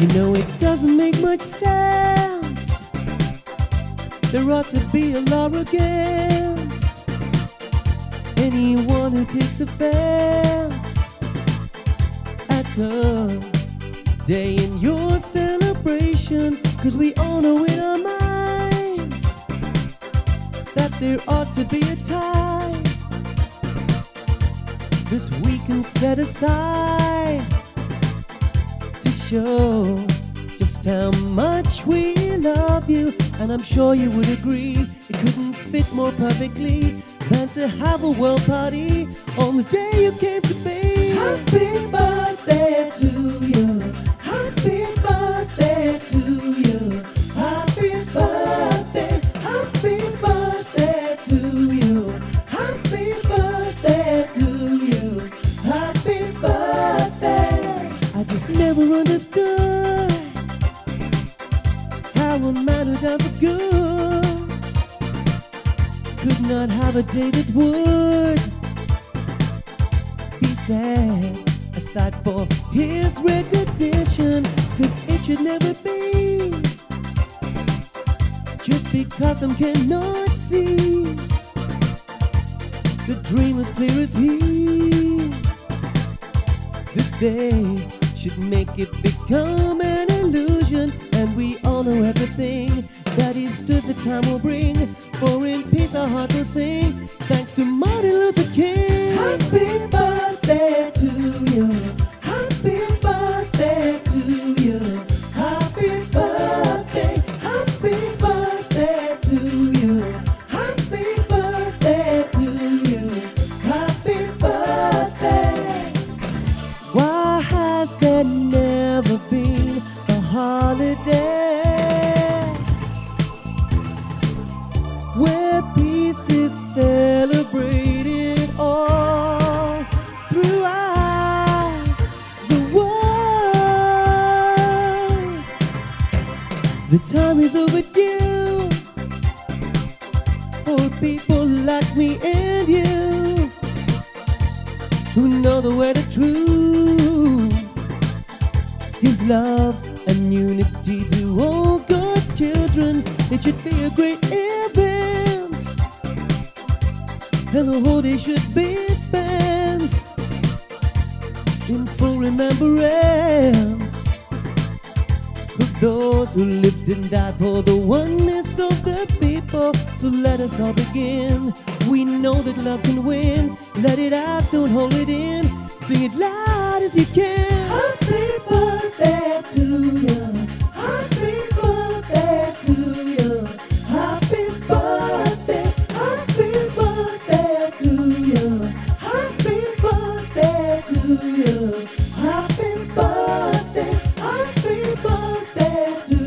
You know it doesn't make much sense. There ought to be a law against anyone who takes offense at a day in your celebration. Cause we all know in our minds that there ought to be a time that we can set aside show just how much we love you. And I'm sure you would agree it couldn't fit more perfectly than to have a world party on the day you came to understood how a man who died for good. Could not have a day that would be sad. Aside for his recognition cause it should never be. Just because some cannot see. The dream as clear as he. The day should make it become an illusion. And we all know everything that is stood the time will bring. For in peace our heart will sing The time is overdue for people like me and you who know the way to truth. Is love and unity to all God's children. It should be a great event, and the whole day should be spent in full remembrance those who lived and died for the oneness of the people. So let us all begin. We know that love can win. Let it out, don't hold it in. Sing it loud as you can.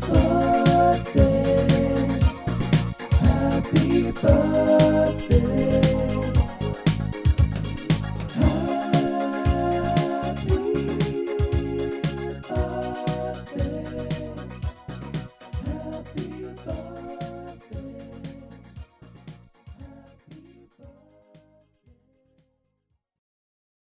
Birthday.